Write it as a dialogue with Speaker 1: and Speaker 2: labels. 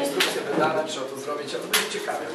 Speaker 1: Instrukcje wydane, trzeba to zrobić, ale będzie ciekawie.